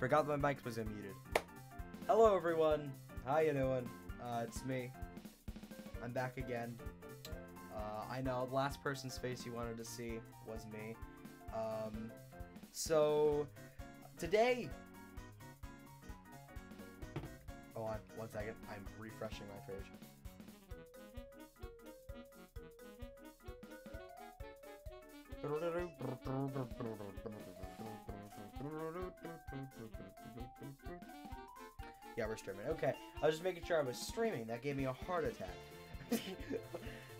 Forgot my mic was unmuted. Hello everyone. How you doing? Uh, it's me. I'm back again. Uh, I know the last person's face you wanted to see was me. Um, so today. Oh, on one second. I'm refreshing my page. Yeah, we're streaming. Okay, I was just making sure I was streaming. That gave me a heart attack.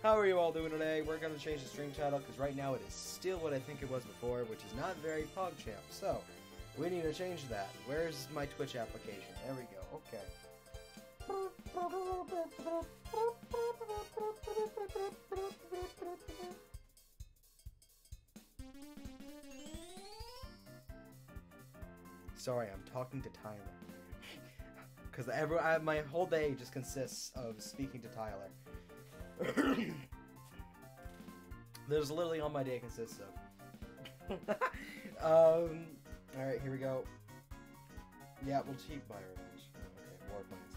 How are you all doing today? We're going to change the stream title because right now it is still what I think it was before, which is not very PogChamp. So, we need to change that. Where's my Twitch application? There we go. Okay. Sorry, I'm talking to Tyler. Because every my whole day just consists of speaking to Tyler. There's literally all my day consists of. um, all right, here we go. Yeah, we'll keep my revenge. Okay.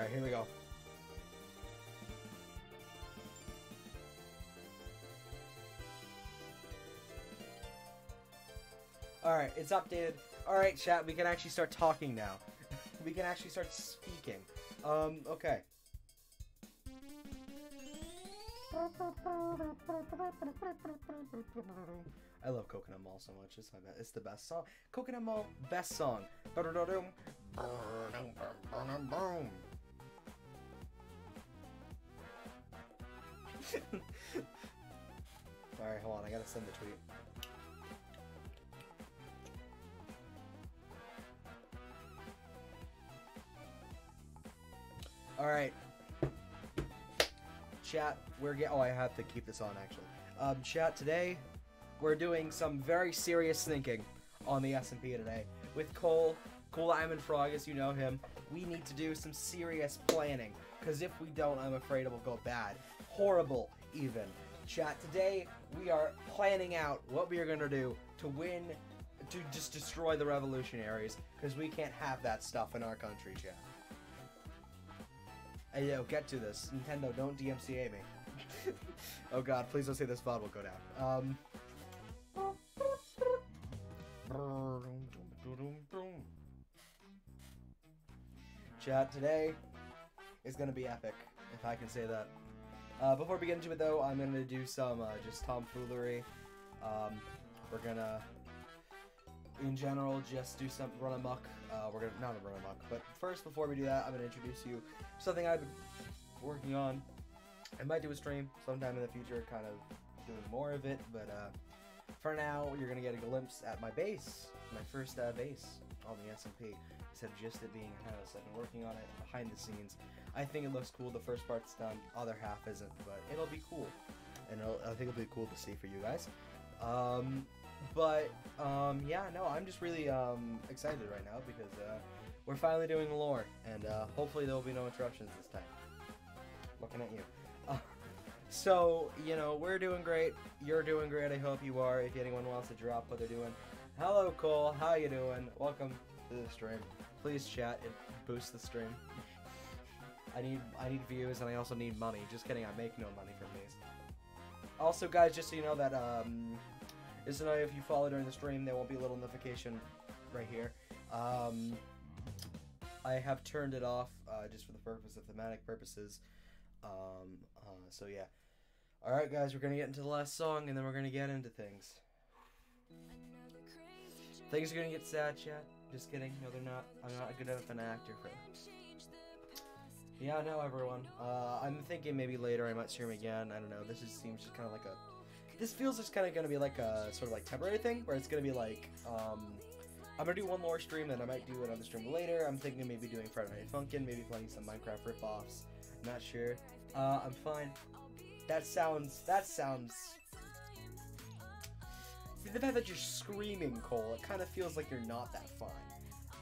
All right, here we go. All right, it's updated. All right, chat, we can actually start talking now. we can actually start speaking. Um, okay. I love Coconut Mall so much. It's my best. It's the best song. Coconut Mall, best song. Boom. Alright, hold on. I gotta send the tweet. Alright. Chat, we're get. Oh, I have to keep this on actually. Um, chat today, we're doing some very serious thinking on the SMP today with Cole, Cole Diamond Frog, as you know him. We need to do some serious planning because if we don't, I'm afraid it will go bad, horrible even. Chat today, we are planning out what we are gonna do to win, to just destroy the revolutionaries because we can't have that stuff in our country, chat. Hey yo, get to this. Nintendo, don't DMCA me. oh god, please don't say this VOD will go down. Um. Chat, today is gonna be epic, if I can say that. Uh, before we get into it though, I'm gonna do some uh, just tomfoolery. Um, we're gonna, in general, just do some run amok. Uh, we're gonna not run amok, but first, before we do that, I'm gonna introduce you something I've been working on. I might do a stream sometime in the future, kind of doing more of it, but uh, for now, you're gonna get a glimpse at my base, my first uh, base on the SMP. Instead of just it being a house, I've been working on it behind the scenes. I think it looks cool. The first part's done, other half isn't, but it'll be cool, and I think it'll be cool to see for you guys. Um, but um, yeah, no, I'm just really um, excited right now because uh, we're finally doing lore, and uh, hopefully there will be no interruptions this time. Looking at you. Uh, so you know we're doing great. You're doing great. I hope you are. If anyone wants to drop what they're doing, hello Cole. How you doing? Welcome to the stream. Please chat. It boosts the stream. I need I need views and I also need money. Just kidding. I make no money from these. Also, guys, just so you know that um, is know if you follow during the stream, there won't be a little notification right here. Um, I have turned it off uh, just for the purpose of thematic purposes. Um, uh, so yeah. All right, guys, we're gonna get into the last song, and then we're gonna get into things. Things are gonna get sad, chat. Just kidding. No, they're not. I'm not good enough an actor for that. Yeah, no, everyone. Uh, I'm thinking maybe later I might stream again. I don't know. This just seems just kind of like a. This feels just kind of gonna be like a sort of like temporary thing, where it's gonna be like, um, I'm gonna do one more stream, then I might do another stream later. I'm thinking maybe doing Friday Night Funkin', maybe playing some Minecraft rip-offs. Not sure. Uh, I'm fine. That sounds. That sounds. The fact that you're screaming, Cole, it kind of feels like you're not that fine.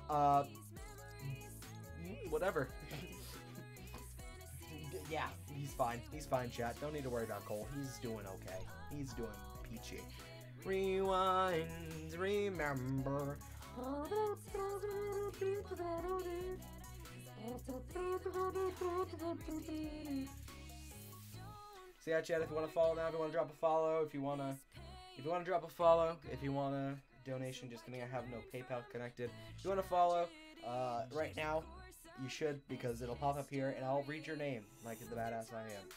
Uh, mm, whatever. yeah, he's fine. He's fine, chat. Don't need to worry about Cole. He's doing okay. He's doing peachy. Rewind, remember. So yeah, chat. If you want to follow now, if you want to drop a follow, if you want to, if you want to drop a follow, if you want a donation, just kidding. I have no PayPal connected. If you want to follow, uh, right now, you should because it'll pop up here and I'll read your name like the badass I am.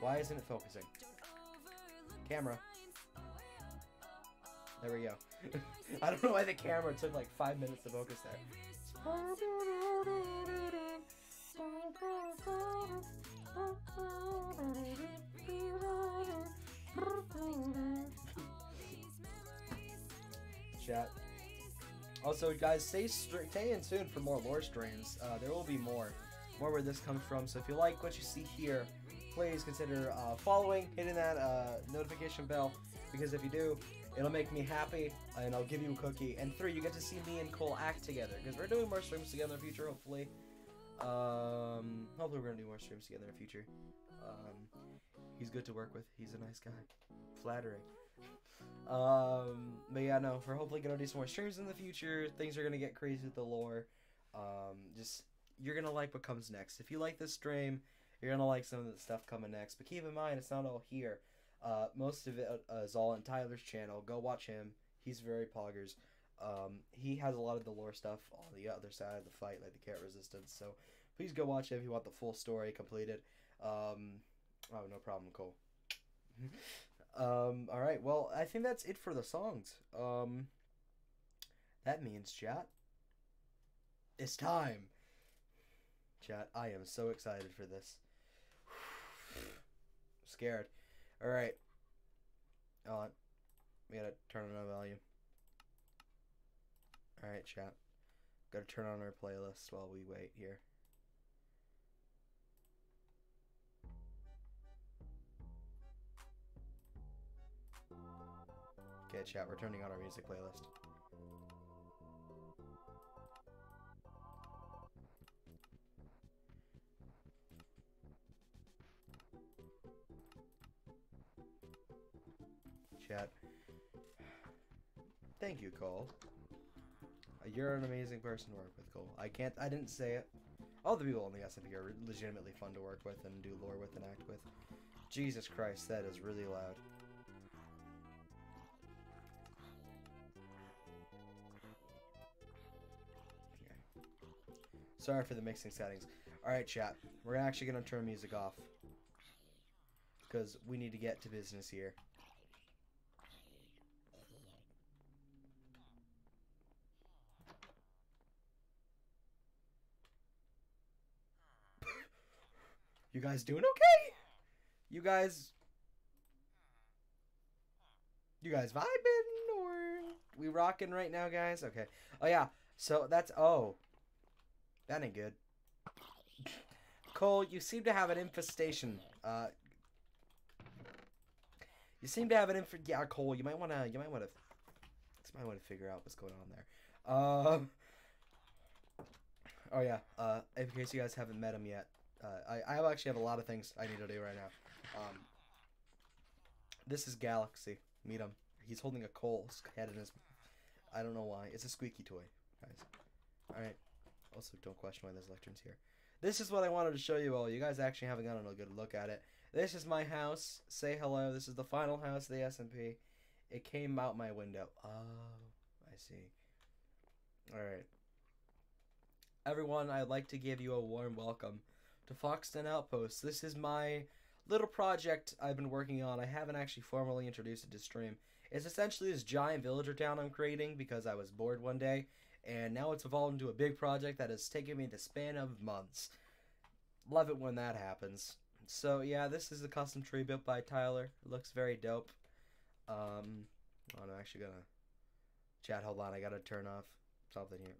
Why isn't it focusing? Camera. There we go. I don't know why the camera took like five minutes to focus there. Chat. Also, guys, stay stay in tune for more lore streams. Uh, there will be more, more where this comes from. So if you like what you see here, please consider uh, following, hitting that uh, notification bell, because if you do, it'll make me happy, and I'll give you a cookie. And three, you get to see me and Cole act together, because we're doing more streams together in the future, hopefully. Um, hopefully we're gonna do more streams together in the future. Um, he's good to work with. He's a nice guy. Flattering. Um, but yeah, no, we're hopefully gonna do some more streams in the future. Things are gonna get crazy with the lore. Um, just you're gonna like what comes next. If you like this stream, you're gonna like some of the stuff coming next. But keep in mind, it's not all here. Uh, most of it uh, is all on Tyler's channel. Go watch him. He's very poggers. Um, he has a lot of the lore stuff on the other side of the fight, like the carrot resistance. So please go watch it if you want the full story completed. Um, oh, no problem, Cole. um, all right. Well, I think that's it for the songs. Um, that means, chat, it's time. Chat, I am so excited for this. Scared. All right. On. We gotta turn on our volume. All right, chat. Gotta turn on our playlist while we wait here. Okay, chat, we're turning on our music playlist. Chat. Thank you, Cole. You're an amazing person to work with, Cole. I can't, I didn't say it. All the people on the SMP are legitimately fun to work with and do lore with and act with. Jesus Christ, that is really loud. Sorry for the mixing settings. Alright, chat. We're actually going to turn music off. Because we need to get to business here. You guys doing okay? You guys You guys vibing or we rocking right now, guys? Okay. Oh yeah. So that's oh. That ain't good. Cole, you seem to have an infestation. Uh You seem to have an inf yeah, Cole, you might wanna you might wanna you might wanna figure out what's going on there. Um Oh yeah, uh in case you guys haven't met him yet, uh, I, I actually have a lot of things I need to do right now. Um, this is Galaxy. Meet him. He's holding a Cole's head in his. I don't know why. It's a squeaky toy, guys. All right. Also, don't question why there's lecterns here. This is what I wanted to show you all. You guys actually haven't gotten a good look at it. This is my house. Say hello. This is the final house of the SMP. It came out my window. Oh, I see. All right. Everyone, I'd like to give you a warm welcome to Foxton Outpost. This is my little project I've been working on. I haven't actually formally introduced it to stream. It's essentially this giant villager town I'm creating because I was bored one day, and now it's evolved into a big project that has taken me the span of months. Love it when that happens. So yeah, this is a custom tree built by Tyler. It looks very dope. Um, oh, I'm actually gonna chat. Hold on, I gotta turn off something here.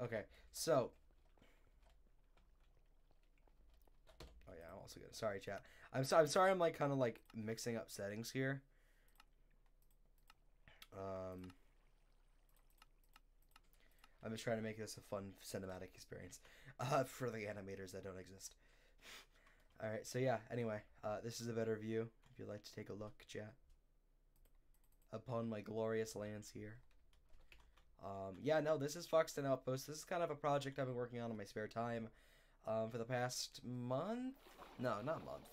Okay, so. Oh yeah, I'm also good. Sorry, chat. I'm so, I'm sorry. I'm like kind of like mixing up settings here. Um, I'm just trying to make this a fun cinematic experience uh, for the animators that don't exist. All right. So yeah. Anyway, uh, this is a better view. If you'd like to take a look, chat, upon my glorious lands here. Um, yeah, no, this is Foxton Outpost. This is kind of a project I've been working on in my spare time um, for the past month. No, not month.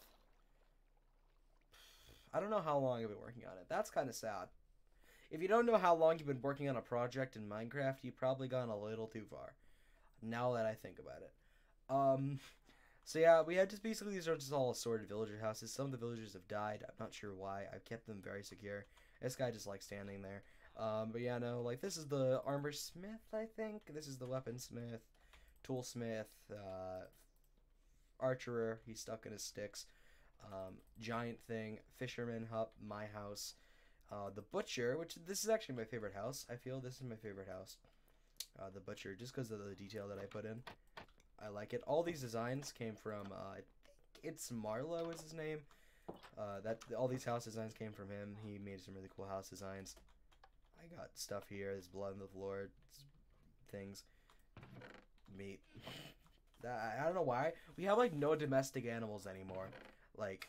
I don't know how long I've been working on it. That's kind of sad. If you don't know how long you've been working on a project in Minecraft, you've probably gone a little too far. Now that I think about it. Um, so yeah, we had just basically these are just all assorted villager houses. Some of the villagers have died. I'm not sure why. I've kept them very secure. This guy just likes standing there. Um, but yeah, no, like this is the armor smith, I think. This is the weapon weaponsmith, toolsmith, uh, archerer. He's stuck in his sticks. Um, giant thing, fisherman hut, my house. Uh, the butcher, which this is actually my favorite house. I feel this is my favorite house. Uh, the butcher, just because of the detail that I put in. I like it. All these designs came from, uh, I think it's Marlowe is his name. Uh, that all these house designs came from him. He made some really cool house designs. I got stuff here. There's blood on the floor, things, meat. I don't know why we have like no domestic animals anymore. Like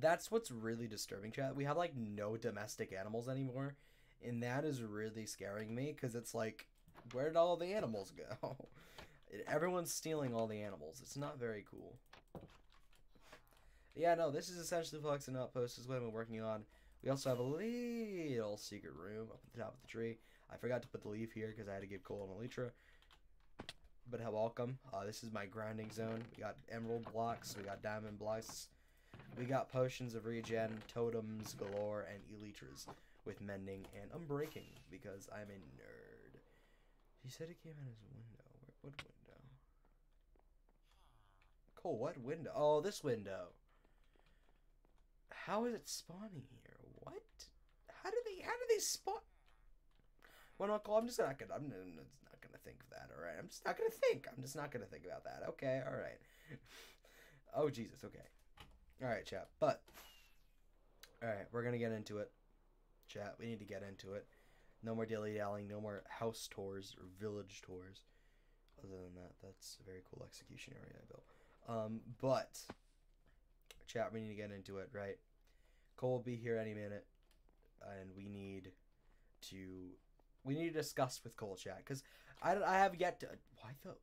that's what's really disturbing, chat. We have like no domestic animals anymore, and that is really scaring me because it's like, where did all the animals go? Everyone's stealing all the animals. It's not very cool. Yeah, no, this is essentially Foxton Outpost. Is what I've been working on. We also have a little secret room up at the top of the tree. I forgot to put the leaf here because I had to give Cole an Elytra. But how welcome. Uh, this is my grinding zone. We got emerald blocks. We got diamond blocks. We got potions of regen, totems galore, and elytras with mending and unbreaking because I'm a nerd. He said it came in his window. What window? Cole, what window? Oh, this window. How is it spawning here? What? How do they? How do they spawn? Well, Uncle, I'm just not gonna. I'm not gonna think of that. All right, I'm just not gonna think. I'm just not gonna think about that. Okay, all right. oh Jesus. Okay. All right, chat. But all right, we're gonna get into it. Chat. We need to get into it. No more dilly dallying. No more house tours or village tours. Other than that, that's a very cool execution area I built. Um, but chat, we need to get into it, right? Cole will be here any minute, and we need to we need to discuss with Cole chat because I, I have yet to why the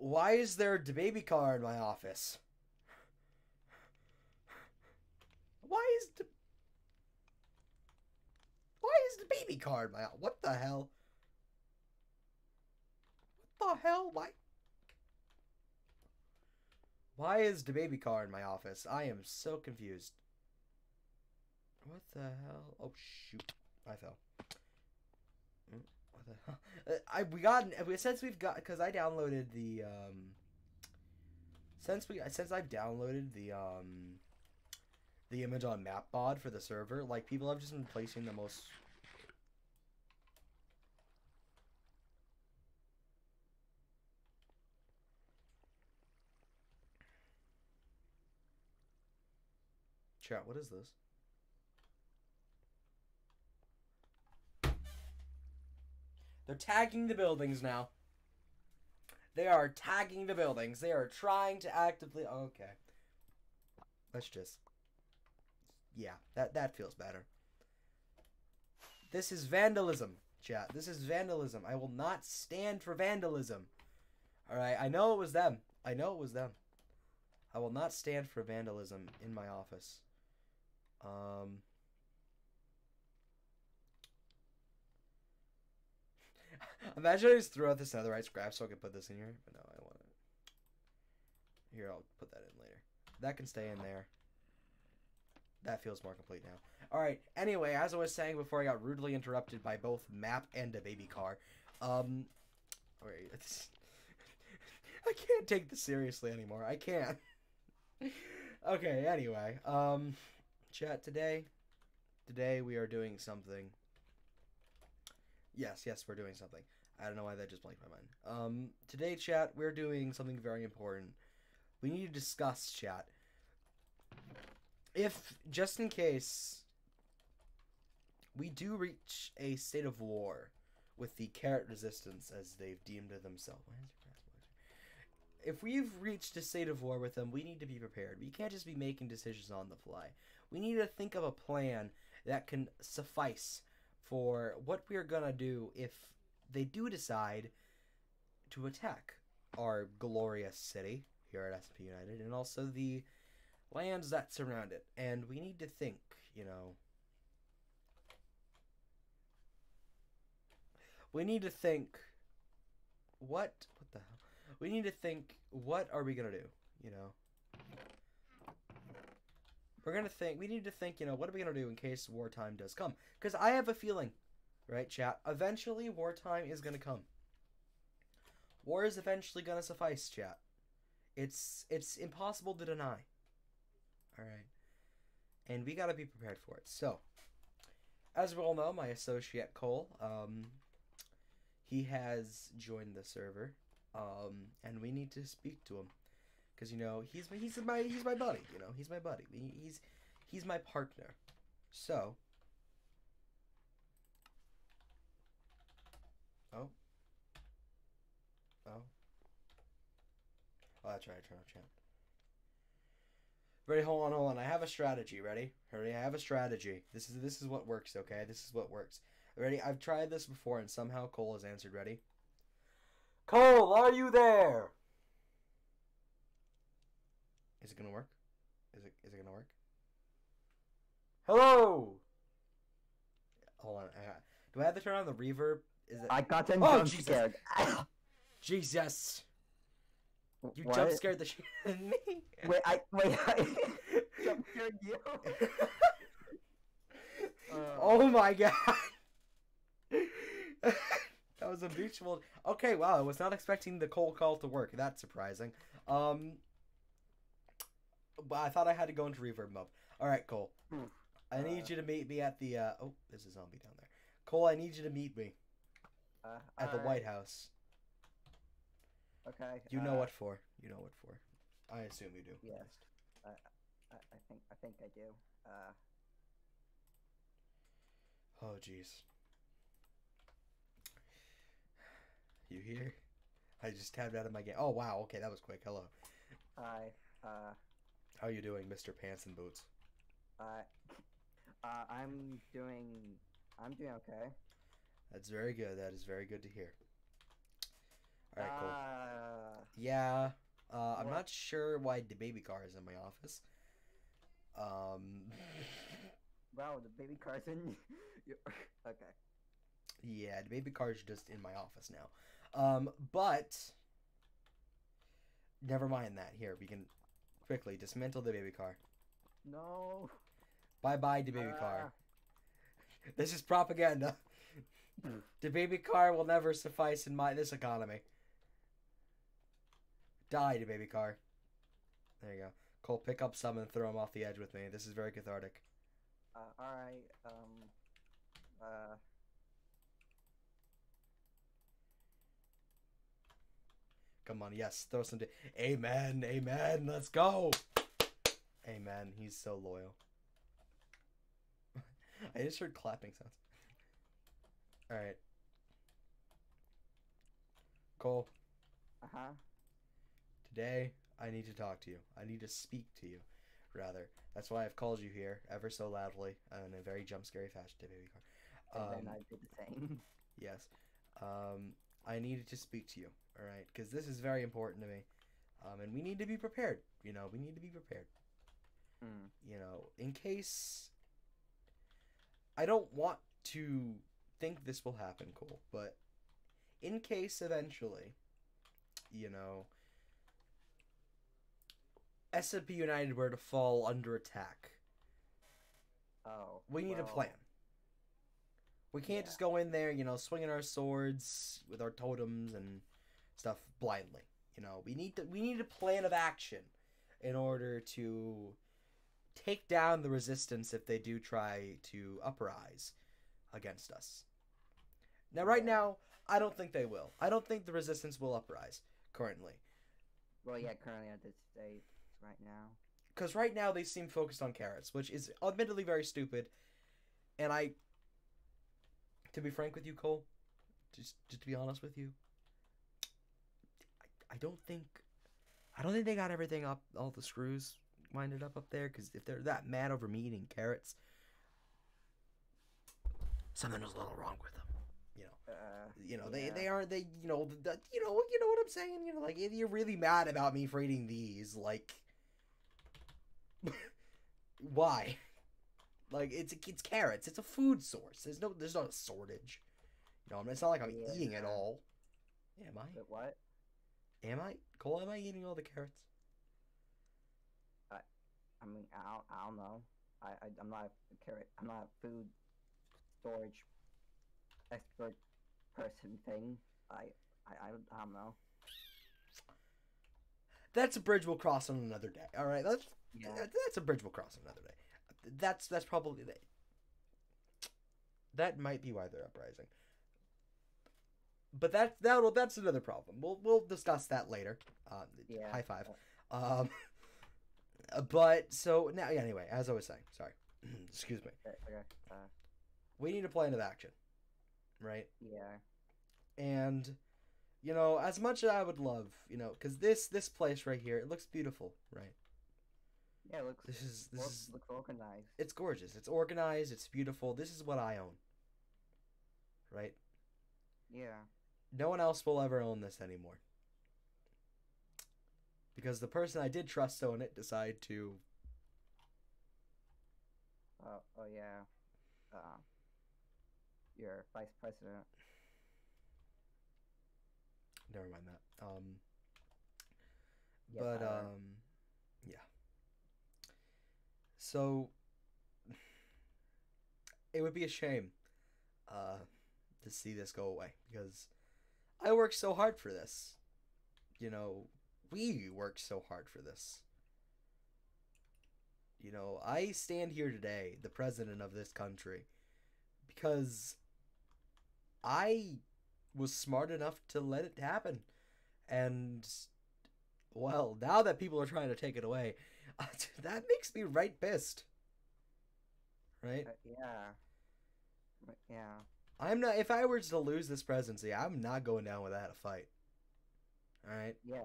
why is there a baby car in my office? Why is the why is the baby car in my what the hell? What the hell? Why? Why is the baby car in my office? I am so confused. What the hell? Oh shoot! I fell. Mm, what the hell? Uh, I we got since we've got because I downloaded the um. Since we since I've downloaded the um. The image on Mapbot for the server, like people have just been placing the most Chat, what is this? They're tagging the buildings now. They are tagging the buildings. They are trying to actively. Okay. Let's just. Yeah, that that feels better. This is vandalism, chat. This is vandalism. I will not stand for vandalism. All right, I know it was them. I know it was them. I will not stand for vandalism in my office. Um, imagine I just threw out this netherite scrap so I could put this in here, but no, I want it. Here, I'll put that in later. That can stay in there. That feels more complete now. Alright, anyway, as I was saying before I got rudely interrupted by both map and a baby car, um, wait, I can't take this seriously anymore. I can't. okay, anyway, um, chat today. Today we are doing something. Yes, yes, we're doing something. I don't know why that just blanked my mind. Um, today, chat, we're doing something very important. We need to discuss, chat. If, just in case, we do reach a state of war with the carrot resistance, as they've deemed it themselves. If we've reached a state of war with them, we need to be prepared. We can't just be making decisions on the fly. We need to think of a plan that can suffice for what we're gonna do if they do decide to attack our glorious city here at SMP United and also the lands that surround it. And we need to think, you know. We need to think what what the hell? We need to think what are we going to do, you know? We're to think we need to think, you know, what are we to do in case wartime does come? Cuz I have a feeling, right, chat, eventually wartime is to come. War is eventually to suffice, chat. It's it's impossible to deny. All right. And we got to be prepared for it. So, as we all know, my associate Cole, um, he has joined the server, um, and we need to speak to him, because you know he's he's my he's my buddy. You know he's my buddy. He, he's he's my partner. So. Oh. Oh. Oh, that's right. I turned off chat. Ready? Hold on, hold on. I have a strategy. Ready? Ready? I have a strategy. This is this is what works. Okay, this is what works. Ready? I've tried this before, and somehow Cole has answered. Ready? Cole, are you there? Is it gonna work? Is it is it gonna work? Hello. Hold on. I, do I have to turn on the reverb? Is it? I got them Oh, jump Jesus. scared. Jesus! You What? jump scared the shit out of me. Wait, I wait. I jump scared you. Uh, oh my god. that was a mutual. Okay, wow. I was not expecting the cold call to work. That's surprising. Um, but I thought I had to go into reverb mode. All right, Cole. Hmm. I need Uh, you to meet me at the. Uh, oh, there's a zombie down there. Cole, I need you to meet me uh, at the alright, White House. Okay. You know uh, what for? You know what for? I assume you do. Yes. I, I, I think I think I do. Uh, Oh, jeez. You here? I just tabbed out of my game. Oh, wow. Okay, that was quick. Hello. Hi. uh How are you doing, Mr. Pants and Boots? I uh I'm doing I'm doing okay. That's very good. That is very good to hear. All right, cool. Uh, Yeah. Uh, I'm not sure why the baby car is in my office. Um, wow, the baby car's in. okay. yeah, the baby car is just in my office now. Um, but never mind that. Here, we can quickly dismantle the baby car. No. Bye bye, the baby Ah. car. This is propaganda. the baby car will never suffice in my this economy. Die, the baby car. There you go. Cole, pick up some and throw him off the edge with me. This is very cathartic. Uh, all right. Um. Uh. Come on, yes, throw some. Di- amen, amen. Let's go. Amen. He's so loyal. I just heard clapping sounds. All right. Cole, Uh huh. today I need to talk to you. I need to speak to you, rather. That's why I've called you here ever so loudly and in a very jump scary fashion, baby car. And Um, then I did the same. Yes. Um, I needed to speak to you, all right? Because this is very important to me. Um, and we need to be prepared. You know, we need to be prepared. mm. You know, in case. I don't want to think this will happen, Cole, but in case eventually, you know, SMP United were to fall under attack, Oh. we need a plan. We can't yeah. just go in there, you know, swinging our swords with our totems and stuff blindly. You know, we need to we need a plan of action in order to take down the resistance if they do try to uprise against us. Now, right now, I don't think they will. I don't think the resistance will uprise currently. Well, yeah, currently at this state right now. Because right now they seem focused on carrots, which is admittedly very stupid. And I, to be frank with you, Cole, just, just to be honest with you, I, don't think, I don't think they got everything up, all the screws winded up up there. Because if they're that mad over me eating carrots, something is a little wrong with them. You know. Uh, You know, they Yeah. they aren't they you know the, you know you know what I'm saying. You know, like if you're really mad about me for eating these, like, why? Like it's it's carrots. It's a food source. There's no there's not a shortage. You know, I mean, it's not like I'm eating it Yeah. all. Am I? but what? Am I? Cole, am I eating all the carrots? I I mean, I don't, I don't know. I, I I'm not a carrot. I'm not a food storage expert person thing. I I I, don't- I don't know. That's a bridge we'll cross on another day. All right, that's Yeah. that's a bridge we'll cross on another day. That's that's probably the, that might be why they're uprising. But that that that's another problem. We'll we'll discuss that later. Uh, Yeah. High five. Um, but so now yeah, anyway, as I was saying, sorry, excuse me. Okay. okay, Uh, We need a plan of action, right? yeah. and you know as much as i would love you know because this this place right here it looks beautiful right Yeah. It looks this is this looks, is looks organized. it's gorgeous it's organized it's beautiful this is what i own right Yeah. No one else will ever own this anymore because the person i did trust own it decided to Oh. Oh yeah. Uh. Your vice president. never mind that um Yeah, but Tyler. um yeah so it would be a shame uh to see this go away because i worked so hard for this you know we worked so hard for this you know i stand here today the president of this country because i was smart enough to let it happen and well, now that people are trying to take it away, that makes me right pissed. Right? Uh, yeah. Yeah. I'm not. If I were to lose this presidency, I'm not going down without a fight. All right. Yeah.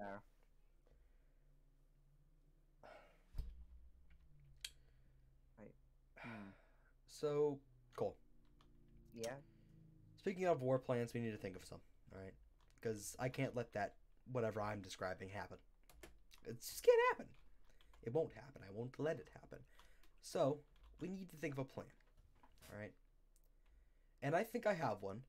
Hmm. So, cool. Yeah. Speaking of war plans, we need to think of some. All right, because I can't let that whatever I'm describing happen. It just can't happen. It won't happen. I won't let it happen. So we need to think of a plan. All right. And I think I have one.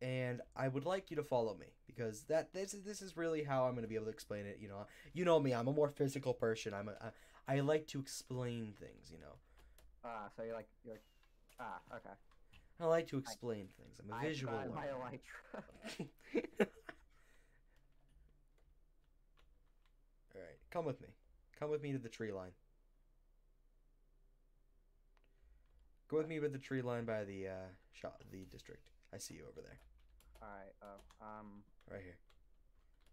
And I would like you to follow me because that this is this is really how I'm going to be able to explain it. You know, you know me. I'm a more physical person. I'm a, I, I like to explain things. You know, Ah, so you're like you're. like, Ah, okay. I like to explain things. I'm a I visual got my elytra. All right, come with me. Come with me to the tree line. Go with me with the tree line by the uh, shot, the district. I see you over there, All right. Oh. Um. right here.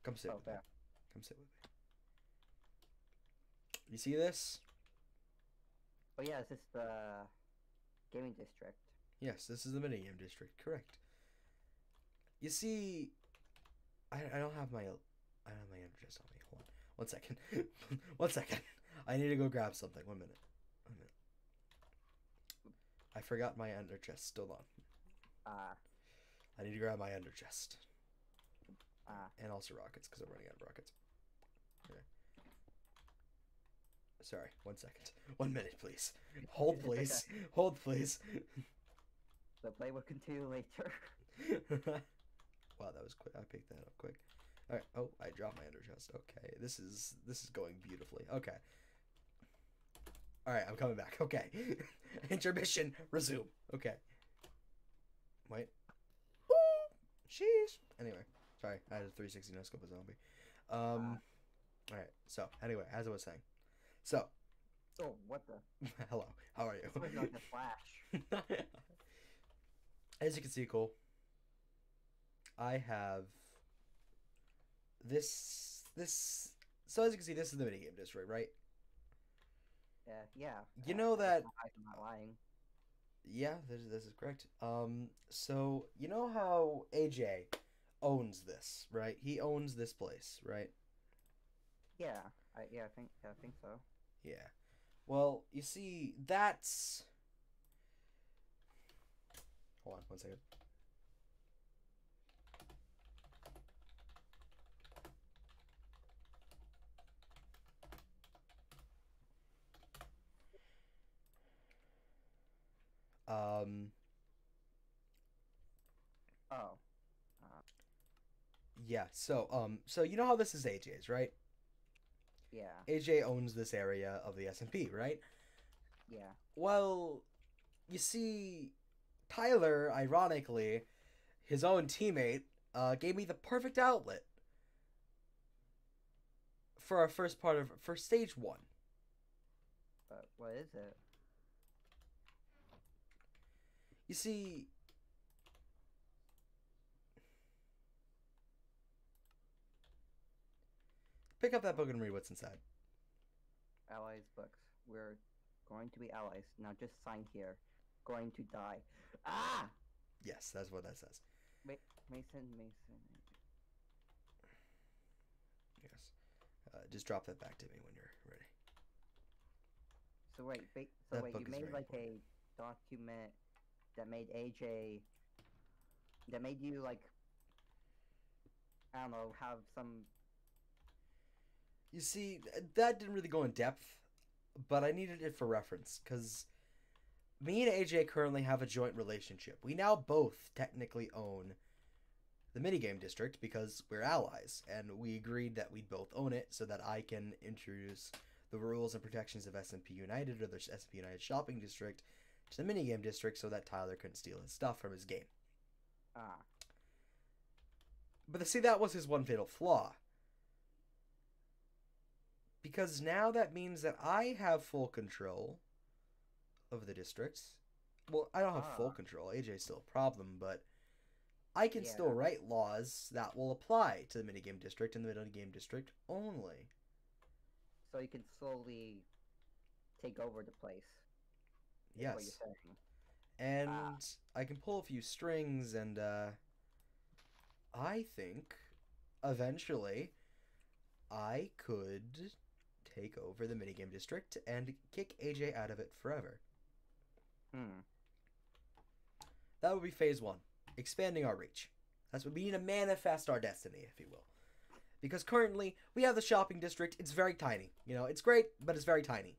Come sit Oh, with me. Come sit with me. You see this? Oh yeah. Is this the gaming district? Yes, this is the minigame District. Correct. You see, I, I don't have my I don't have my address on me. Hold on, one second. one second. I need to go grab something. One minute. One minute. I forgot my ender chest. Hold on. Ah. I need to grab my ender chest Ah. and also rockets because I'm running out of rockets. Okay. Sorry, one second. One minute, please. Hold, please. Hold, please. The play will continue later. wow, that was quick. I picked that up quick. All right. Oh, I dropped my ender chest. Okay, this is this is going beautifully. Okay. All right, I'm coming back. Okay. Intermission. Resume. Okay. Wait. Woo! Sheesh. Anyway, sorry. I had a 360 no scope of zombie. Um. All right. So anyway, as I was saying, so oh, what the? hello. How are you? Like a flash. as you can see, Cole, I have this this. So as you can see, this is the minigame district, right? Yeah, yeah. You know that- I'm not lying. Yeah, this, this is correct. Um, so you know how AJ owns this, right? He owns this place, right? Yeah, I yeah, I think yeah, I think so. Yeah. Well, you see, that's. Hold on one second. Um, Oh, yeah, so, um, so you know how this is AJ's, right? yeah, AJ owns this area of the SMP, right? yeah. Well, you see, Tyler, ironically, his own teammate, uh, gave me the perfect outlet for our first part of for stage one. But what is it? You see, pick up that book and read what's inside. Allies books. We're going to be allies. Now just sign here. Going to die. Ah! Yes, that's what that says. Mason, Mason. Yes. Uh, just drop that back to me when you're ready. So wait, wait so That wait, you made like a document that made AJ that made you like I don't know, have some You see, that didn't really go in depth, but I needed it for reference because me and AJ currently have a joint relationship. We now both technically own the minigame district because we're allies, and we agreed that we'd both own it so that I can introduce the rules and protections of SMP United or the SMP United shopping district to the minigame district so that Tyler couldn't steal his stuff from his game. ah But see, that was his one fatal flaw. Because now that means that I have full control of the districts. Well, I don't have full Ah. control. AJ's still a problem, but I can still write laws that will apply to the minigame district and the minigame district only. so you can slowly take over the place. Is What you're Yes. And Ah. I can pull a few strings, and uh, I think eventually I could take over the minigame district and kick AJ out of it forever. Hmm. That would be phase one, expanding our reach. That's what we need to manifest our destiny, if you will. Because currently we have the shopping district. It's very tiny. You know, it's great, but it's very tiny.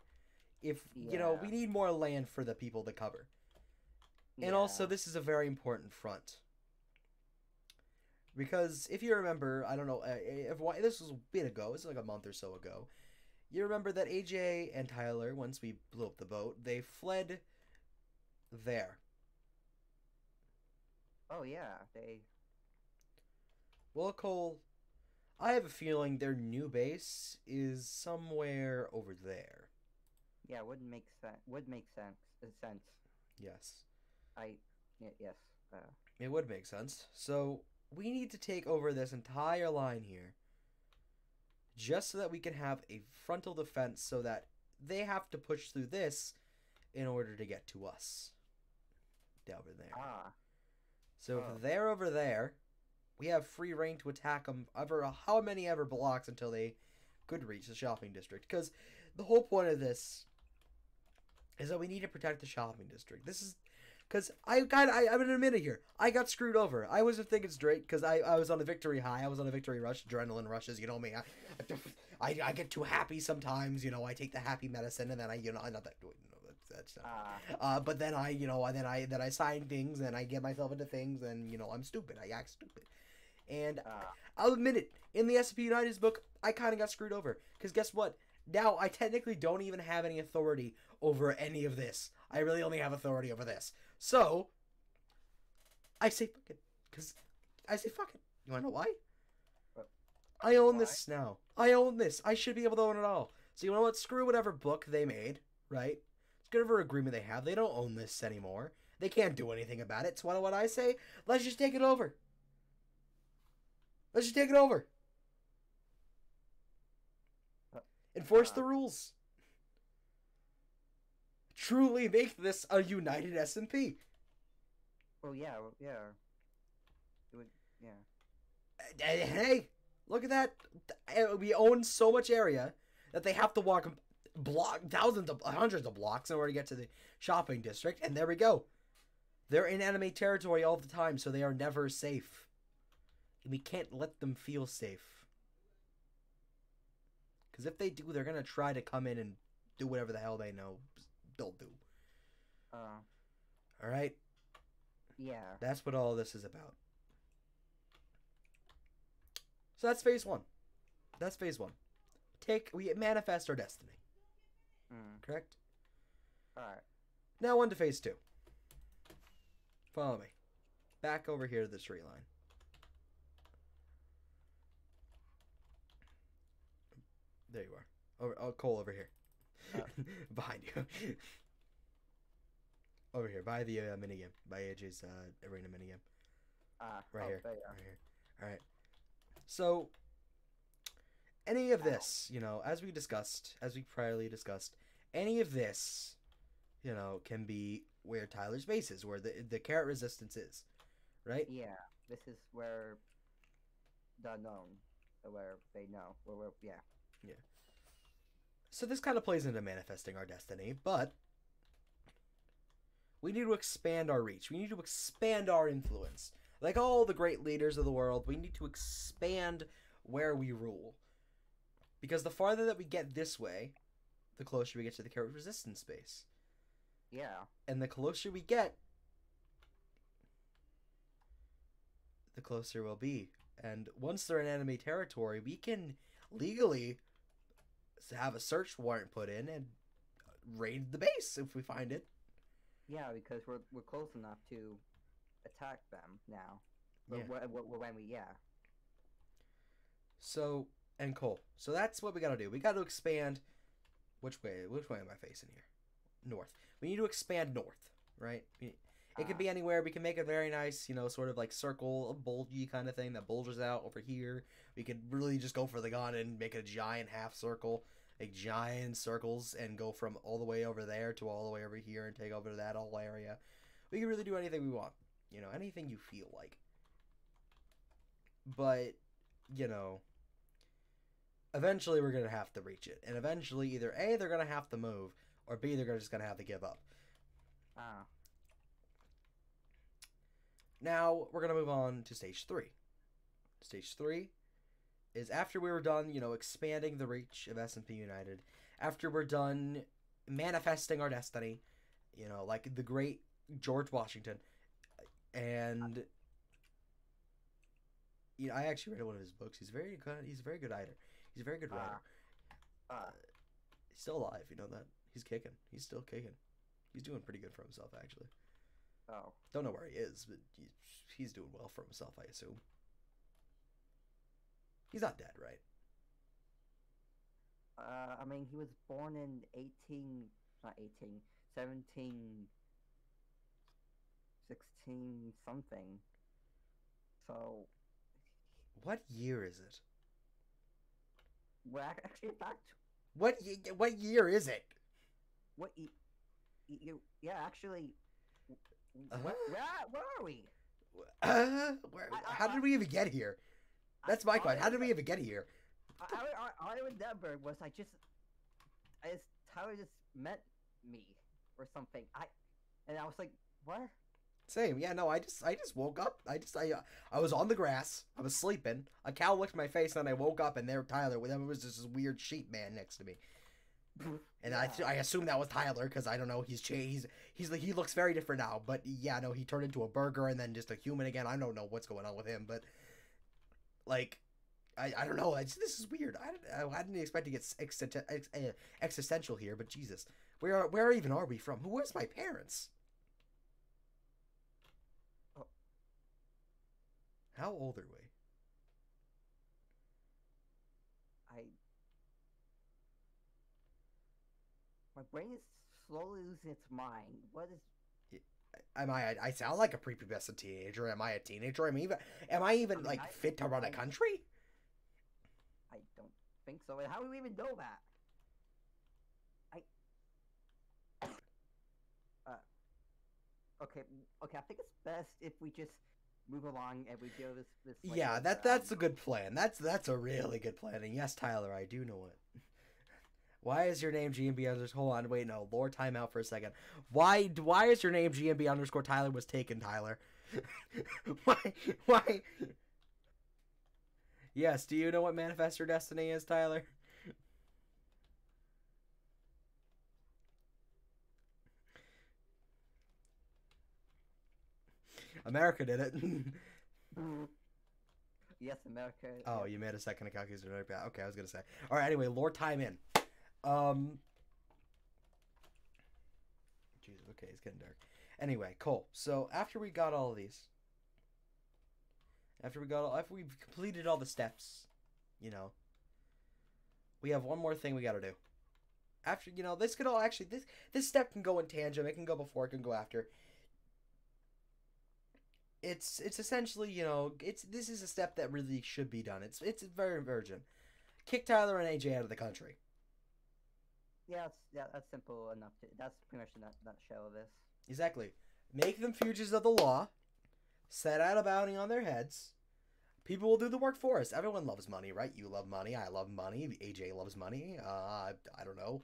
If you know, we need more land for the people to cover. And also, this is a very important front. Because if you remember, I don't know, uh, if why this was a bit ago, it's like a month or so ago. You remember that AJ and Tyler, once we blew up the boat, they fled there. Oh yeah, they Well, Cole, I have a feeling their new base is somewhere over there. Yeah, would make sense would make sense uh, sense. Yes, I y- yes. Uh, it would make sense. So we need to take over this entire line here, just so that we can have a frontal defense, so that they have to push through this in order to get to us. Over there. ah, So Oh. if they're over there, we have free reign to attack them ever how many ever blocks until they could reach the shopping district. Because the whole point of this is that we need to protect the shopping district. This is because I got I, I'm gonna admit it here. I got screwed over. I wasn't thinking straight because I, I was on a victory high. I was on a victory rush. Adrenaline rushes. You know me. I, I, I get too happy sometimes. You know I take the happy medicine and then I you know I'm not that. No, that's, that's not ah, uh, but then I, you know, and then I then I sign things and I get myself into things and you know I'm stupid. I act stupid, and ah. I'll admit it. In the SMP United's book, I kind of got screwed over because guess what? Now I technically don't even have any authority over any of this. I really only have authority over this. So I say fuck it, because I say fuck it. You wanna know why? What? I own Why? this now. I own this. I should be able to own it all. So you know what? Screw whatever book they made, right? It's whatever agreement they have. They don't own this anymore. They can't do anything about it. So what, what I say? Let's just take it over. Let's just take it over. Uh, Enforce uh. the rules. Truly make this a united SMP. Well, yeah, well, yeah. It would, yeah. Uh, Hey, look at that. Uh, We own so much area that they have to walk block thousands of hundreds of blocks in order to get to the shopping district, and there we go. They're in enemy territory all the time, so they are never safe. And we can't let them feel safe. Because if they do, they're gonna try to come in and do whatever the hell they know they'll do. Uh, All right, yeah. that's what all this is about. So that's phase one. That's phase one. Take we manifest our destiny. Mm. Correct. Alright. Now on to phase two. Follow me. Back over here to the tree line. There you are. Over, oh, Cole over here. Uh. Behind you. over here, by the uh, minigame, by AJ's uh, arena minigame. Ah, Right oh, here. There you Right here. All right. So, any of this, you know, as we discussed, as we priorly discussed, any of this, you know, can be where Tyler's base is, where the the carrot resistance is, right? Yeah, this is where the known, where they know, where we're, yeah. So this kind of plays into manifesting our destiny, but we need to expand our reach. We need to expand our influence. Like all the great leaders of the world, we need to expand where we rule. Because the farther that we get this way, the closer we get to the carrot resistance base. Yeah, And the closer we get, the closer we'll be. And once they're in enemy territory, we can legally have a search warrant put in and raid the base if we find it. yeah, because we're we're close enough to attack them now. Yeah. Wh- wh- wh- when we, yeah. So and Cole. So that's what we gotta do. We gotta expand. Which way? Which way am I facing here? North. We need to expand north, right? We- It could Ah, be anywhere. We can make a very nice, you know, sort of like circle, a bulgy kind of thing that bulges out over here. We could really just go for the gun and make a giant half circle, like giant circles, and go from all the way over there to all the way over here and take over that whole area. We can really do anything we want, you know, anything you feel like. But, you know, eventually we're gonna have to reach it, and eventually either a they're gonna have to move, or b they're just gonna have to give up. ah, Now we're gonna move on to stage three. Stage three is after we were done, you know, expanding the reach of SMP United. After we're done manifesting our destiny, you know, like the great George Washington, and you know, I actually read one of his books. He's very good. He's a very good writer. He's a very good writer. ah, He's still alive. You know that. He's kicking. He's still kicking. He's doing pretty good for himself, actually. Oh, Don't know where he is, but he's, doing well for himself, I assume. He's not dead, right? uh, I mean, he was born in 18, not 18, 17, 16 something. So, What year is it? we're actually back to What ye- what year is it? what you yeah, actually, where, where, are- we? Uh, where, I- I- how did we even get here? That's my question. How did we even get here? I, I, I, remember was I just, I just, Tyler just met me or something. I, and I was like, what? Same. Yeah, no, I just I just woke up. I just I uh, I was on the grass. I was sleeping. A cow licked my face, and I woke up, and there Tyler. There was just this weird sheep man next to me. And I, Yeah. I assume that was Tyler because I don't know. He's changed. He's he's he looks very different now. But yeah, no, he turned into a burger and then just a human again. I don't know what's going on with him, but like, I, I don't know. I just, this is weird. I, didn't- I didn't expect to get ex, eh, existential here, but Jesus, where where even are we from? Who is my parents? How old are we? I, my brain is slowly losing its mind. What is Am I? I sound like a prepubescent teenager. Am I a teenager? Am I even? Am I even I mean, like I- fit to run a country? I don't think so. And how do we even know that? I. Uh. Okay. Okay. I think it's best if we just move along and we do this. This. yeah, that that's a good plan. That's that's a really good plan. And yes, Tyler, I do know it. Why is your name GMB underscore? Hold on, wait, no, lore timeout for a second. Why why is your name GMB underscore Tyler was taken, Tyler? why why? Yes, do you know what manifest your destiny is, Tyler? America did it. Yes, America. Oh, you made a second account user. Okay, I was gonna say. All right. Anyway, lore time in. Um. Jesus. Okay, it's getting dark. Anyway, cool. So after we got all of these, after we got all, after we've completed all the steps, you know, we have one more thing we got to do. After you know, this could all actually this this step can go in tangent. It can go before. It can go after. It's it's essentially you know it's this is a step that really should be done. It's it's very urgent. Kick Tyler and AJ out of the country. Yeah, it's, yeah, that's simple enough. To, that's pretty much the nut, nutshell of this. Exactly. Make them fugitives of the law. Set out a bounty on their heads. People will do the work for us. Everyone loves money, right? You love money. I love money. AJ loves money. Uh, I, I don't know.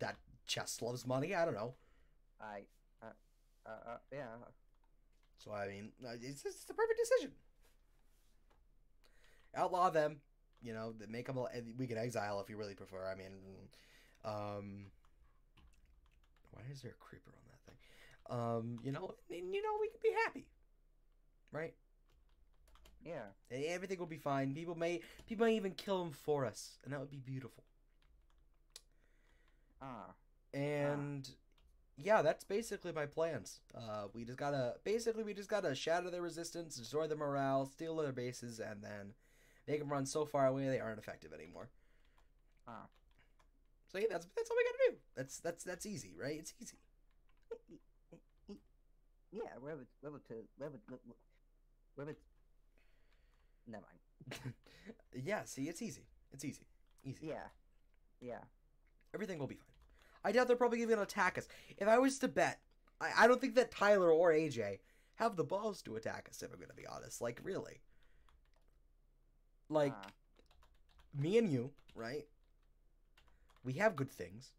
That chest loves money. I don't know. I. Uh, uh, uh, yeah. So I mean, uh, it's it's the perfect decision. Outlaw them, you know, make them. We can exile if you really prefer. I mean, um, why is there a creeper on that thing? Um, you know, and, you know, we could be happy, right? Yeah. And everything will be fine. People may people may even kill them for us, and that would be beautiful. Ah. And yeah, that's basically my plans. Uh, we just gotta basically we just gotta shatter their resistance, destroy their morale, steal their bases, and then make them run so far away they aren't effective anymore. Ah. So yeah, that's that's all we gotta do. That's that's that's easy, right? It's easy. Yeah, we're able, we're able to, we're able, to- we're able. to- Never mind. yeah, see, it's easy. It's easy, easy. Yeah. Yeah. Everything will be fine. I doubt they're probably even gonna attack us. If I was to bet, I, I don't think that Tyler or AJ have the balls to attack us. If I'm gonna be honest, like really, like Ah. me and you, right? We have good things.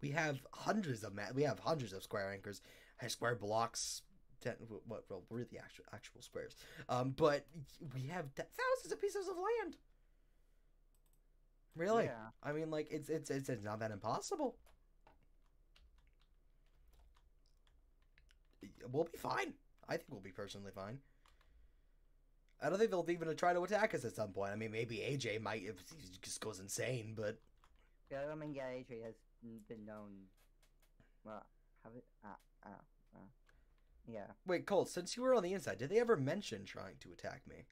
We have hundreds of ma- we have hundreds of square anchors, square blocks. Ten, what? Well, we're the actual actual squares. Um, but we have th- thousands of pieces of land. Really? Yeah. I mean, like it's it's it's, it's not that impossible. We'll be fine. I think we'll be personally fine. I don't think they'll even try to attack us at some point. I mean, maybe AJ might if he just goes insane, but Yeah, I mean, yeah, AJ has been known. Well, have it? Ah, ah, ah. Yeah. wait, Colt. Since you were on the inside, did they ever mention trying to attack me?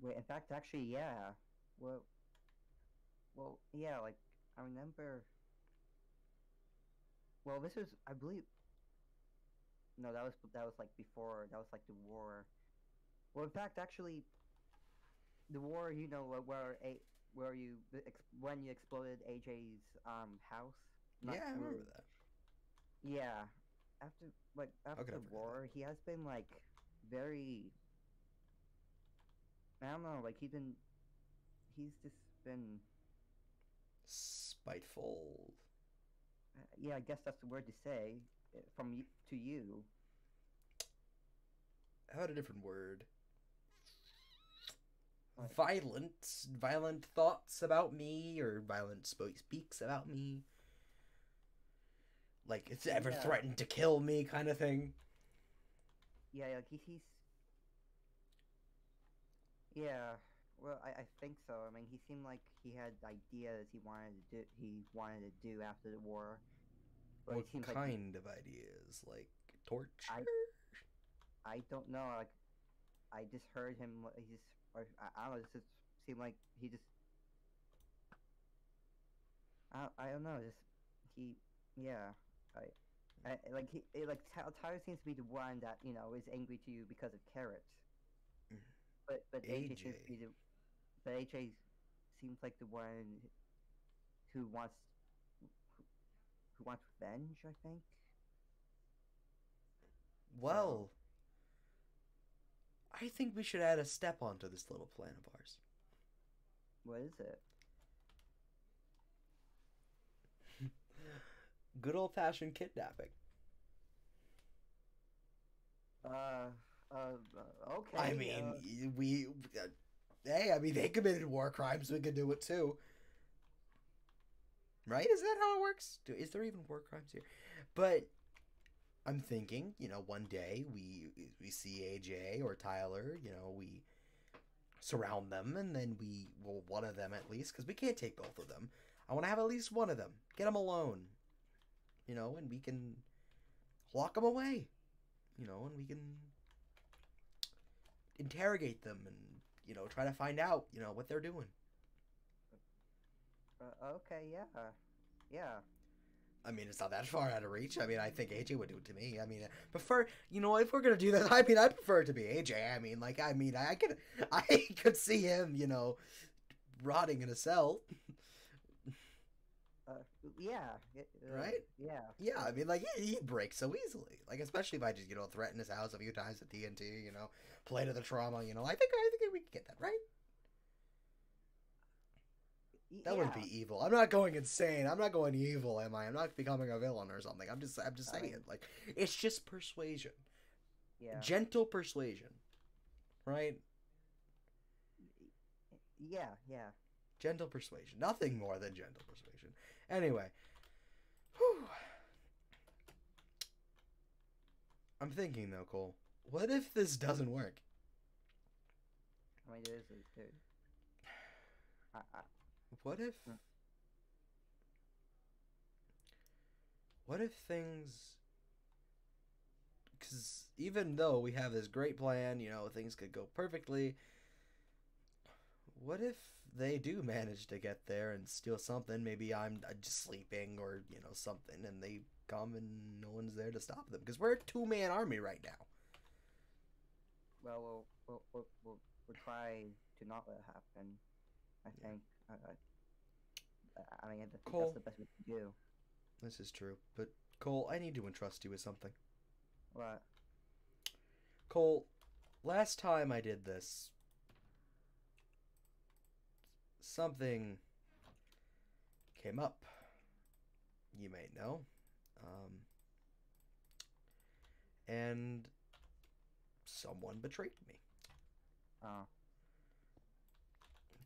Wait, in fact, actually, yeah. Well, well, yeah. Like, I remember. Well, this was, I believe. No, that was that was like before. That was like the war. Well, in fact, actually, the war. You know, where- where a where you when you exploded AJ's um house. Not yeah, I remember really- that. Yeah, after like after the war, he has been like very. I don't know, like he's been. He's just been. Spiteful. uh, Yeah, I guess that's the word to say uh, from you to you. How about a different word? Violent, violent thoughts about me, or violent sp- speaks about me. Like it's ever Yeah. threatened to kill me, kind of thing. Yeah, like he, he's. Yeah, well, I, I think so. I mean, he seemed like he had ideas he wanted to do. He wanted to do after the war. But what seems like he- kind of ideas? Like torture? I don't know. Like, I just heard him. He just, or, I, I don't know. It just seemed like he just. I, I don't know. Just he, yeah. uh, like he, like Ty- Tyler seems to be the one that you know is angry to you because of carrots. Mm. But but AJ, seems to be the but AJ seems like the one who wants who, who wants revenge. I think. Well, I think we should add a step onto this little plan of ours. What is it? Good old fashioned kidnapping. Uh, uh, uh, okay. I mean, uh, we. Uh, hey, I mean, they committed war crimes. We could do it too. Right? Is that how it works? Do, is there even war crimes here? But I'm thinking, you know, one day we we see AJ or Tyler, you know, we surround them, and then we well, one of them at least, because we can't take both of them. I want to have at least one of them. Get them alone, you know, and we can lock them away, you know, and we can interrogate them and you know try to find out you know what they're doing uh, okay, yeah, yeah. I mean it's not that far out of reach i mean i think aj would do it to me i mean I prefer you know if we're gonna do that i mean i prefer it to be aj i mean like i mean i could i could see him you know rotting in a cell Uh, yeah. uh, Right? Yeah. yeah i mean like he, he'd break so easily like especially if i just you know threaten his house a few times with tnt you know play to the trauma you know i think i think we could get that right That wouldn't be evil. I'm not going insane. I'm not going evil, am I? I'm not becoming a villain or something. I'm just I'm just I saying mean- like it's just persuasion. Yeah. Gentle persuasion. Right? Yeah. Yeah. Gentle persuasion. Nothing more than gentle persuasion. Anyway. Whew. I'm thinking though, Cole. What if this doesn't work? I mean, it is. It, it, I, I, What if. What if things cuz even though we have this great plan, you know, things could go perfectly. What if they do manage to get there and steal something? Maybe I'm just sleeping or, you know, something and they come and no one's there to stop them because we're a two-man army right now. well, we'll, we'll, we'll, we'll, we'll try to not let it happen. I Yeah. think. I, I, I mean, I think Cole. that's the best we can do. This is true. But Cole, I need to entrust you with something. What? Cole, last time I did this, something came up. You may know. Um, and someone betrayed me. Oh.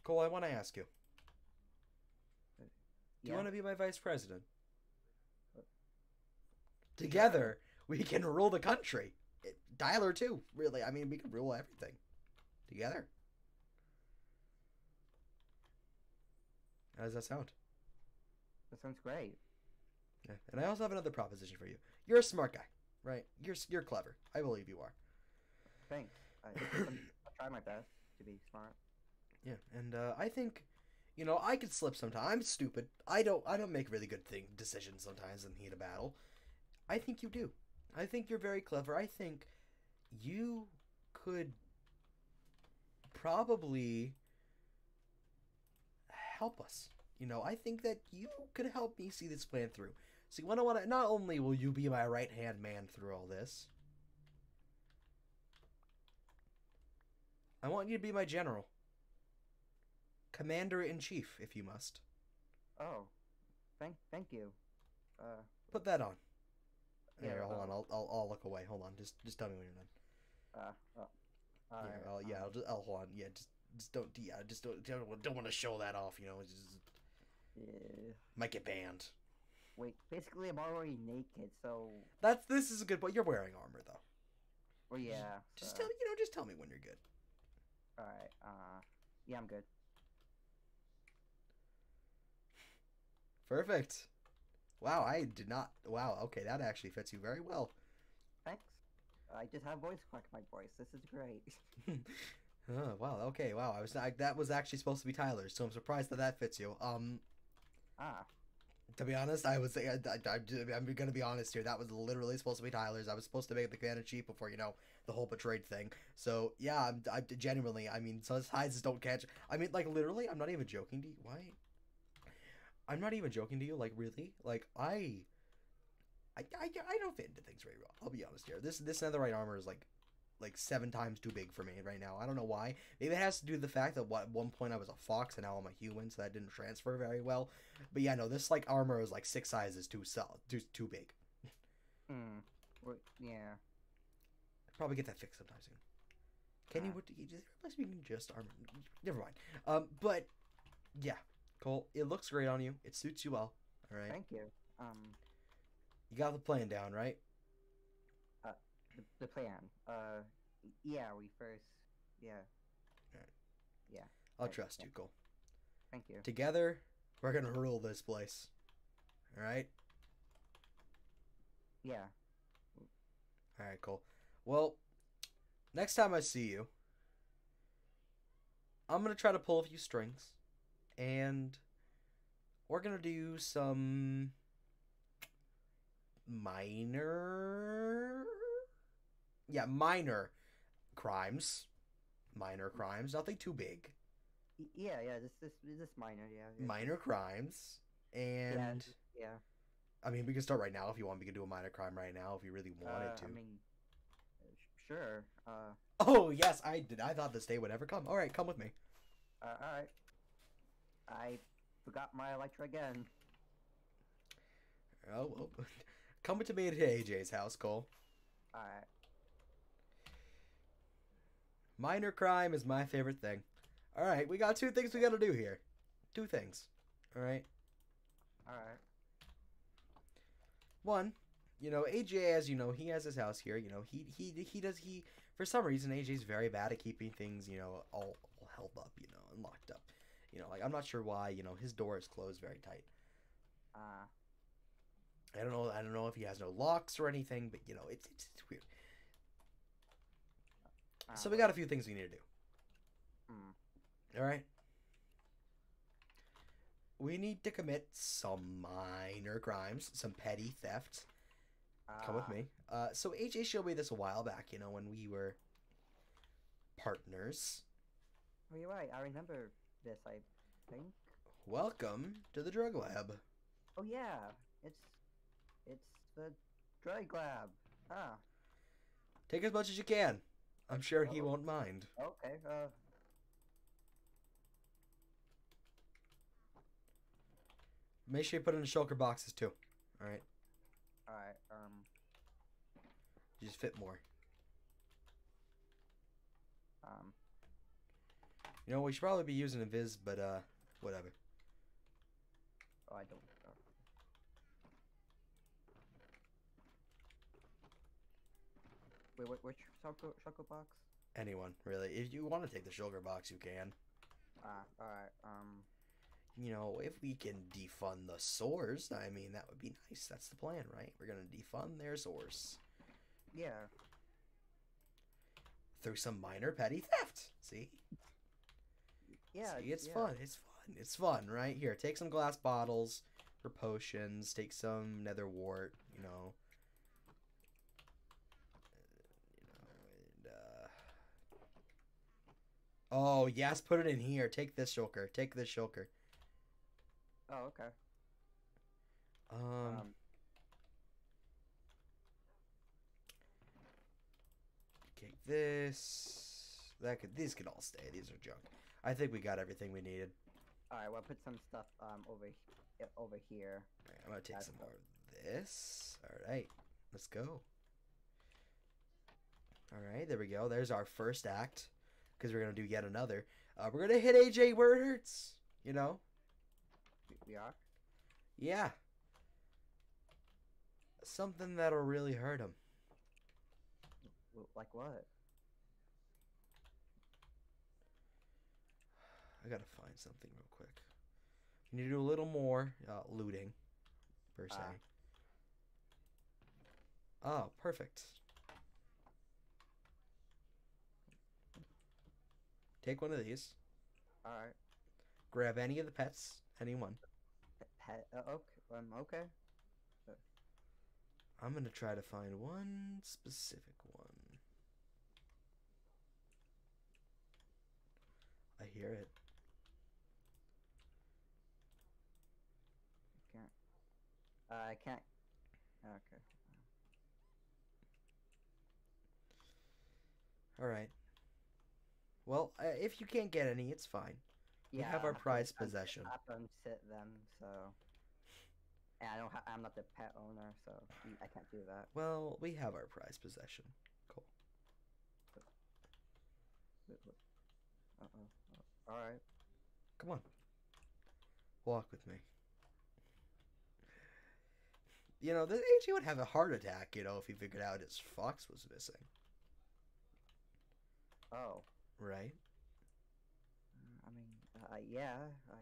Cole, I want to ask you. Do Yeah. you want to be my vice president? Together, we can rule the country. It, Tyler too, really. I mean, we can rule everything together. How does that sound? That sounds great. Yeah. And I also have another proposition for you. You're a smart guy, right? You're you're clever. I believe you are. Thanks. I, I'll try my best to be smart. Yeah, and uh, I think, you know, I could slip sometimes. I'm stupid. I don't. I don't make really good thing decisions sometimes in the heat of battle. I think you do. I think you're very clever. I think you could probably help us. You know, I think that you could help me see this plan through. See, you I want to. Not only will you be my right hand man through all this, I want you to be my general. Commander in chief, if you must. Oh, thank thank you. Uh, Put that on. Yeah, Here, hold uh, on. I'll, I'll I'll look away. Hold on. Just just tell me when you're done. uh, uh Yeah, alright, I'll, yeah. um, I'll just I'll hold on. Yeah, just just don't yeah just don't don't, don't want to show that off. You know, just yeah. might get banned. Wait, basically, I'm already naked, so That's this is a good point. You're wearing armor though. well, yeah. Just so, tell you know just tell me when you're good. All right. Uh, yeah, I'm good. Perfect. Wow, I did not. Wow. Okay, that actually fits you very well. Thanks. I just have voice crack my voice. This is great. oh, wow. Okay. Wow. I was I, that was actually supposed to be Tyler's, so I'm surprised that that fits you. Um. ah, To be honest, I was I, I'm gonna be honest here. That was literally supposed to be Tyler's. I was supposed to make the Cabana cheap before you know the whole betrayed thing. So yeah, I'm, I'm genuinely. I mean, so sizes don't catch. I mean, like literally, I'm not even joking you. Why? I'm not even joking to you. Like really, like I. I, I, I don't fit into things very well. I'll be honest here. This this netherite armor is like like seven times too big for me right now. I don't know why. Maybe it has to do with the fact that at one point I was a fox and now I'm a human, so that didn't transfer very well. But yeah, no, this like armor is like six sizes too solid, too too big. Hmm. Well, yeah. Probably get that fixed sometime soon. Kenny, what do you just replace me in just armor? Never mind. Um, but yeah, Cole, it looks great on you. It suits you well. All right, Thank you. Um, you got the plan down, right? the, the plan. Uh, yeah. We first. Yeah. Yeah. I'll Right, trust yeah. you, Cole. Thank you. Together, we're gonna rule this place. All right. Yeah. All right, Cole. Well, next time I see you, I'm gonna try to pull a few strings, and we're gonna do some minor, yeah, minor crimes, minor crimes, nothing too big, Yeah. Yeah. This this this minor. Yeah. yeah. minor crimes, and just- Yeah. I mean, we can start right now if you want. We can do a minor crime right now if you really wanted uh, to. I mean, uh, sh- sure. Uh, Oh yes, I did. I thought this day would ever come. All right, come with me. uh, all right. I forgot my Elytra again. Oh, well, come to me at AJ's house, Cole. All right. Minor crime is my favorite thing. All right, we got two things we got to do here. Two things. All right. All right. One, you know, AJ, as you know, he has his house here. You know, he he he does he for some reason AJ's very bad at keeping things, you know, all, all held up, you know, and locked up. You know, like I'm not sure why. You know, his door is closed very tight. Uh, I don't know. I don't know if he has no locks or anything, but you know, it's it's, it's weird. uh, So we got a few things we need to do. Mm, All right. We need to commit some minor crimes, some petty theft. Come with uh, me. Uh, so AJ showed me this a while back. You know, when we were partners. Oh, you're right. I remember this. I think. Welcome to the drug lab. Oh yeah. It's it's the drug lab. Ah. Take as much as you can. I'm sure he Oh. won't mind. Okay. Uh. Make sure you put in the shulker boxes too. All right, All right. Um. You just fit more. Um. You know, we should probably be using a Viz, but uh, whatever. Oh, I don't. Uh, wait, wait, which shulker, shulker box? Anyone really? If you want to take the shulker box, you can. Ah, alright, um, you know, if we can defund the source, I mean, that would be nice. That's the plan, right? We're gonna defund their source yeah, through some minor petty theft. See? Yeah, See, it's yeah. fun. It's fun. It's fun, right? Here, take some glass bottles for potions. Take some nether wart. You know. Uh, You know, and uh. Oh yes, put it in here. Take this shulker. Take this shulker. Oh, okay. Um, Um, take this. That could. These could all stay. These are junk. I think we got everything we needed. alright, well, put some stuff, um, over, over here. Alright, I'm gonna take That's some more of this. Alright, let's go. Alright, there we go. There's our first act. Because we're gonna do yet another. Uh, we're gonna hit AJ where it hurts. You know? We are? Yeah. Something that'll really hurt him. Like what? I gotta find something real quick. We need to do a little more uh, looting, per se. Ah. Oh, perfect. Take one of these. Alright. Grab any of the pets, any one. Pet, uh, okay. Um, okay. I'm gonna try to find one specific one. I hear it. Can't. Uh, I can't. Okay. All right. Well, uh, if you can't get any, it's fine. We have our I have to- prized I have to- possession. I to unsit them, so. And I don't. Ha- I'm not the pet owner, so I can't do that. Well, we have our prized possession. Cool. Uh oh. All right. Come on. Walk with me. You know, the AJ would have a heart attack, you know, if he figured out his fox was missing. Oh. Right? mm, I mean, uh, yeah. I.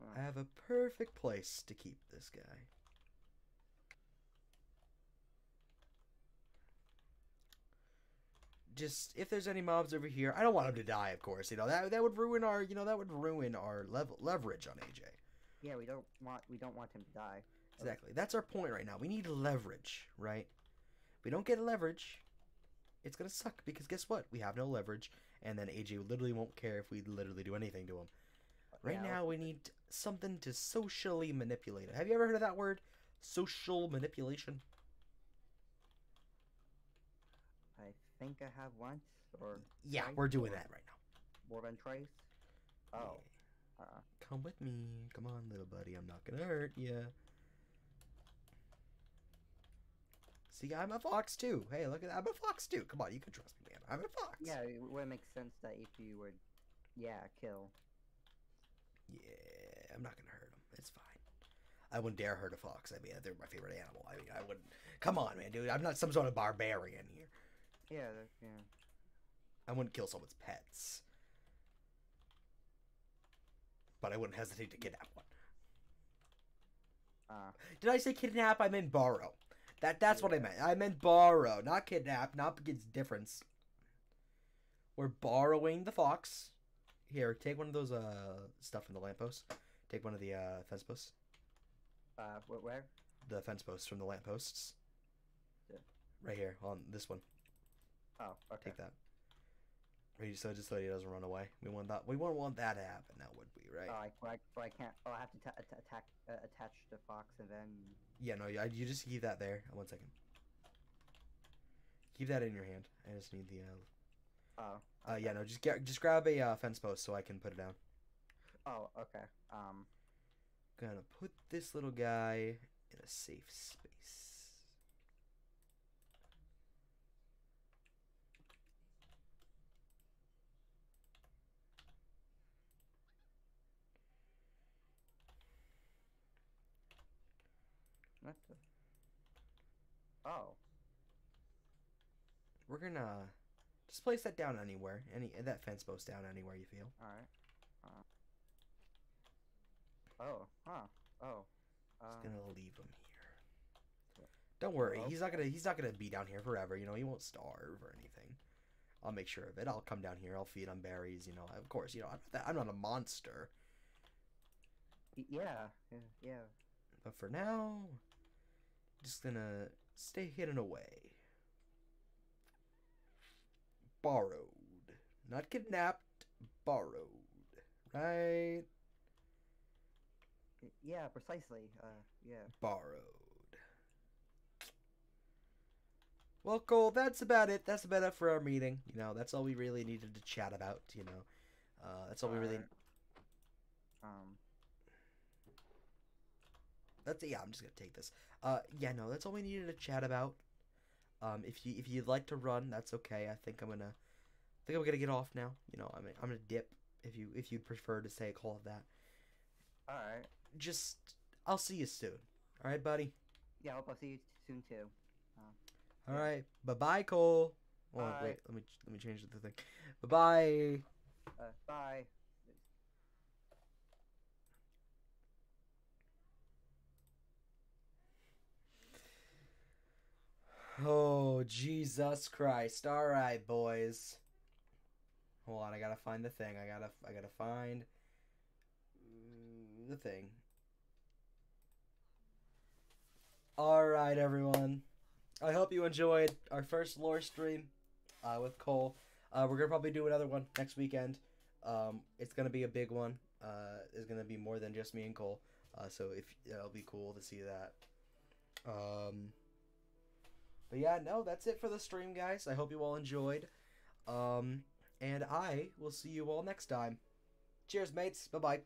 well, I have a perfect place to keep this guy. Just if there's any mobs over here, I don't want him to die. Of course, you know that that would ruin our you know that would ruin our level leverage on AJ. yeah. We don't want. We don't want him to die. Exactly. That's our point right now. We need leverage, right? We don't get leverage, it's gonna suck because guess what? We have no leverage, and then AJ literally won't care if we literally do anything to him. Right Yeah, now, we need something to socially manipulate. Have you ever heard of that word? Social manipulation. I think I have once or Yeah, we're doing that right now. More than twice. Oh. Yeah. Uh. Come with me. Come on, little buddy. I'm not gonna hurt you. See, I'm a fox too. Hey, look at that. I'm a fox too. Come on, you can trust me, man. I'm a fox. Yeah. It would make sense that if you were, Yeah. Kill. Yeah, I'm not gonna hurt him. It's fine. I wouldn't dare hurt a fox. I mean, they're my favorite animal. I mean, I wouldn't. Come on, man, dude. I'm not some sort of barbarian here. Yeah. Yeah. I wouldn't kill someone's pets. But I wouldn't hesitate to kidnap one. Uh. Did I say kidnap? I meant borrow. That that's what I meant. I meant borrow, not kidnap. Not because difference. We're borrowing the fox. Here, take one of those uh stuff from the lamppost. Take one of the uh fence posts. Uh. wh- Where? The fence posts from the lampposts. Yeah. Right here on this one. Oh. Okay. Take that. So just so he doesn't run away. We want that. We won't want that to happen now, would we? Right? Oh, I, I, I can't. Oh, I have to ta- atta- attack, uh, attach the fox and then. Yeah, no, you, you just keep that there. One second. Keep that in your hand. I just need the. Uh, Oh. uh yeah, no, just get, just grab a uh, fence post so I can put it down. Oh. Okay. Um. Gonna put this little guy in a safe space. What the? Oh. We're gonna just place that down anywhere. Any that fence post down anywhere you feel. All right. Uh. Oh. Huh. Oh. Just Um, gonna leave him here. Don't worry, Well- he's not gonna he's not gonna be down here forever. You know, he won't starve or anything. I'll make sure of it. I'll come down here. I'll feed on berries. You know, of course. You know, I'm not, that, I'm not a monster. yeah. Yeah. Yeah. But for now, just gonna stay hidden away. Borrowed, not kidnapped. Borrowed, right? Yeah. Precisely. Uh. Yeah. borrowed. Well, Cole, that's about it. That's about it for our meeting. You know, that's all we really needed to chat about. You know, uh, that's all we really. Um. That's yeah. I'm just gonna take this. Uh, yeah, no, that's all we needed to chat about. Um, if you if you'd like to run, that's okay. I think I'm gonna, I think I'm gonna get off now. You know, I'm I'm gonna dip. If you if you'd prefer to say call it that, All right. just I'll see you soon. All right, buddy. Yeah. I hope I'll see you soon too. All right. Bye bye, Cole. Oh, Bye. wait. Let me let me change the thing. Bye bye. Uh. Bye. Oh Jesus Christ! All right, boys. Hold on. I gotta find the thing. I gotta I gotta find the thing. All right, everyone. I hope you enjoyed our first lore stream uh, with Cole. Uh, we're gonna probably do another one next weekend. Um, it's gonna be a big one. Uh, it's gonna be more than just me and Cole. Uh, so if it'll be cool to see that. Um, but yeah, no, that's it for the stream, guys. I hope you all enjoyed. Um, and I will see you all next time. Cheers, mates. Bye bye.